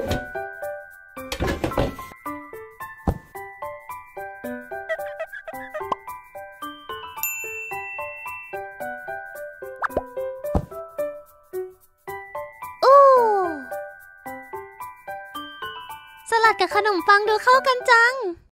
you สลัดกับขนมปังดูเข้ากันจัง